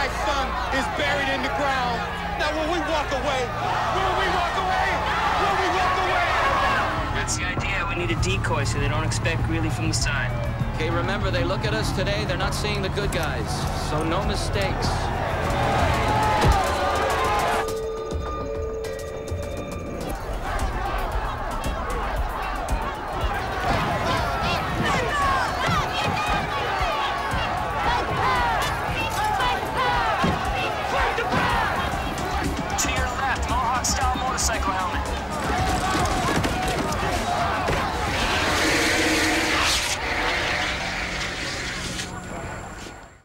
my son is buried in the ground. Now, will we walk away? Will we walk away? Will we walk away? That's the idea. We need a decoy so they don't expect really from the side. Okay, remember, they look at us today, they're not seeing the good guys. So no mistakes. Motorcycle helmet.